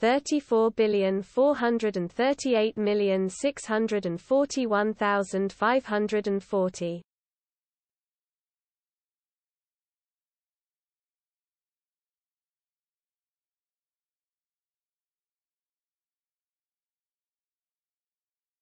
34,438,641,540.